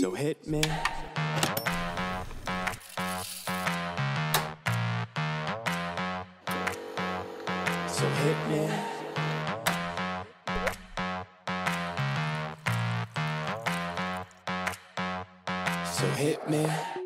So hit me. So hit me. So hit me.